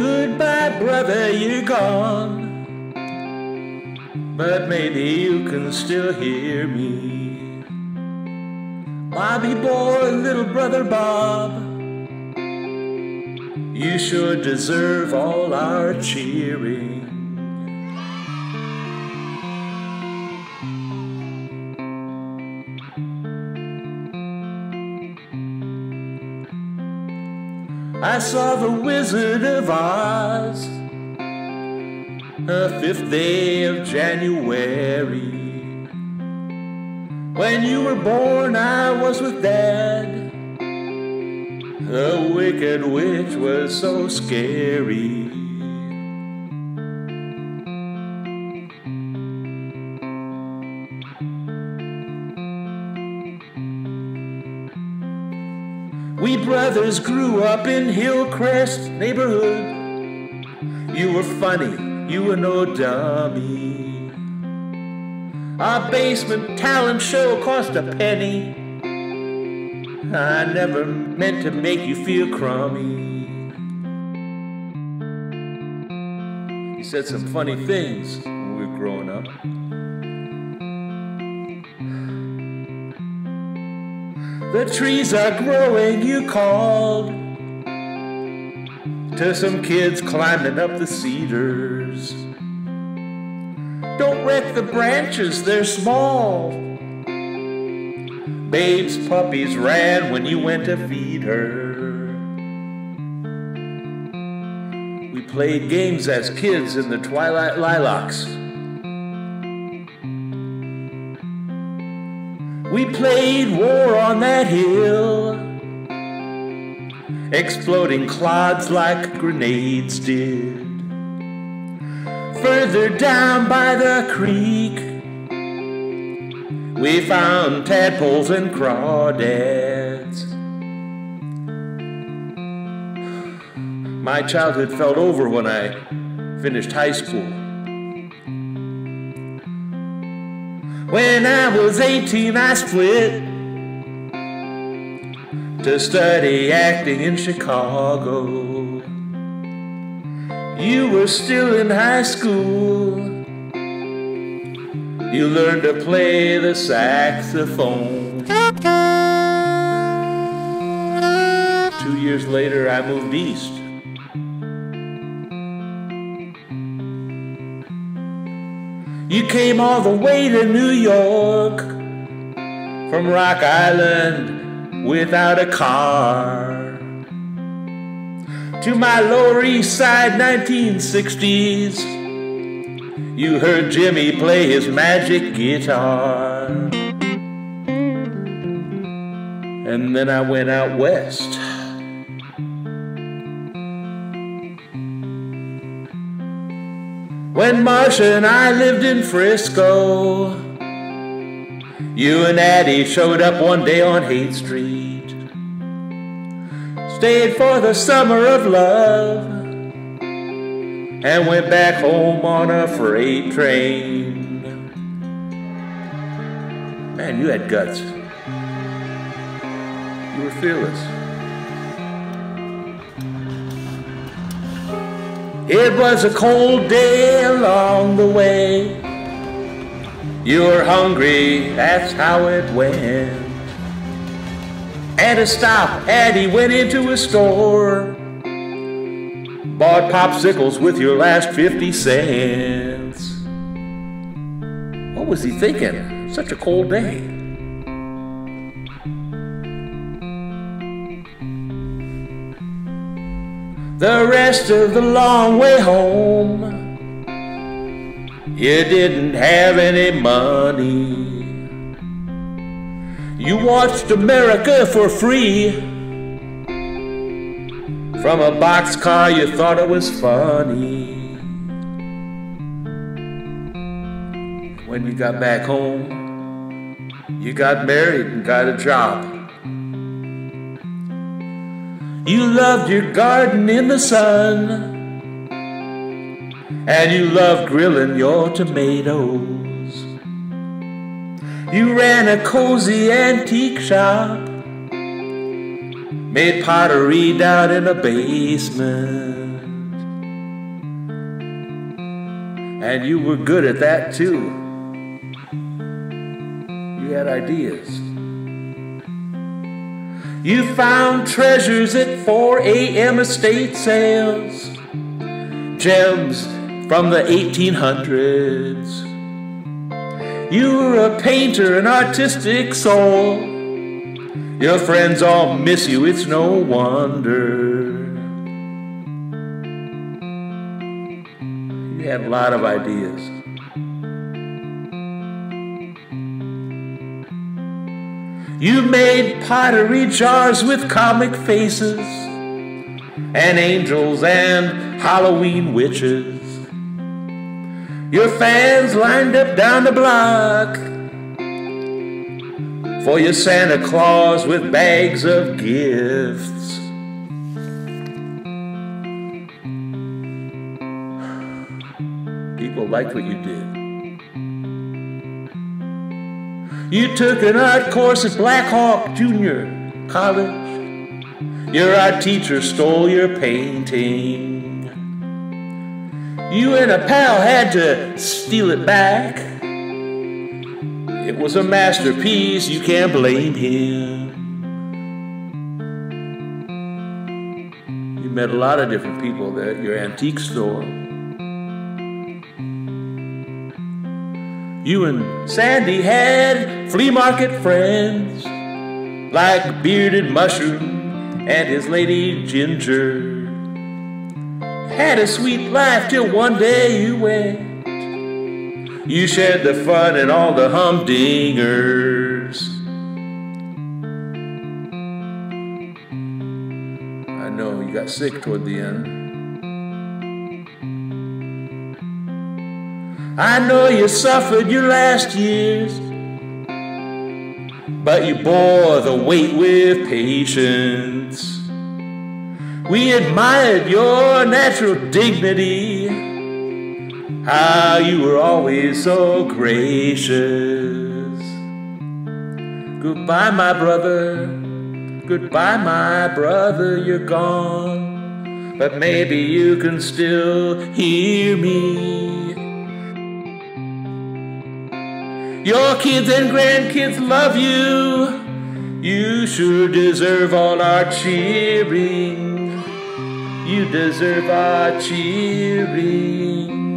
Goodbye, brother, you're gone. But maybe you can still hear me. Bobby boy, little brother Bob. You sure deserve all our cheering. I saw the Wizard of Oz, the fifth day of January. When you were born, I was with Dad. The Wicked Witch was so scary. We brothers grew up in Hillcrest neighborhood. You were funny, you were no dummy. Our basement talent show cost a penny. I never meant to make you feel crummy. You said some funny things when we were growing up. The trees are growing, you called to some kids climbing up the cedars. Don't wreck the branches, they're small. Babe's puppies ran when you went to feed her. We played games as kids in the twilight lilacs. We played war on that hill, exploding clods like grenades did. Further down by the creek, we found tadpoles and crawdads. My childhood felt over when I finished high school. When I was 18, I split to study acting in Chicago. You were still in high school. You learned to play the saxophone. Two years later, I moved east. You came all the way to New York from Rock Island without a car. To my Lower East Side 1960s, you heard Jimi play his magic guitar. And then I went out west. When Marsha and I lived in Frisco, you and Addie showed up one day on Haight Street. Stayed for the summer of love and went back home on a freight train. Man, you had guts. You were fearless. It was a cold day along the way. You were hungry, that's how it went. At a stop, Addie went into a store. Bought popsicles with your last 50 cents. What was he thinking? Such a cold day. The rest of the long way home, you didn't have any money. You watched America for free from a boxcar, you thought it was funny. When you got back home, you got married and got a job. You loved your garden in the sun. And you loved grilling your tomatoes. You ran a cozy antique shop. Made pottery down in the basement. And you were good at that too. You had ideas. You found treasures at 4 a.m. estate sales, gems from the 1800s. You were a painter, an artistic soul. Your friends all miss you, it's no wonder. You had a lot of ideas. You made pottery jars with comic faces and angels and Halloween witches. Your fans lined up down the block for your Santa Claus with bags of gifts. People liked what you did. You took an art course at Black Hawk Junior College. Your art teacher stole your painting. You and a pal had to steal it back. It was a masterpiece, you can't blame him. You met a lot of different people there at your antique store. You and Sandey had flea market friends like Bearded Mushroom and his lady Ginger. Had a sweet life till one day you went. You shared the fun and all the humdingers. I know you got sick toward the end. I know you suffered your last years, but you bore the weight with patience. We admired your natural dignity, how you were always so gracious. Goodbye, my brother. Goodbye, my brother, you're gone. But maybe you can still hear me. Your kids and grandkids love you. You sure deserve all our cheering. You deserve our cheering.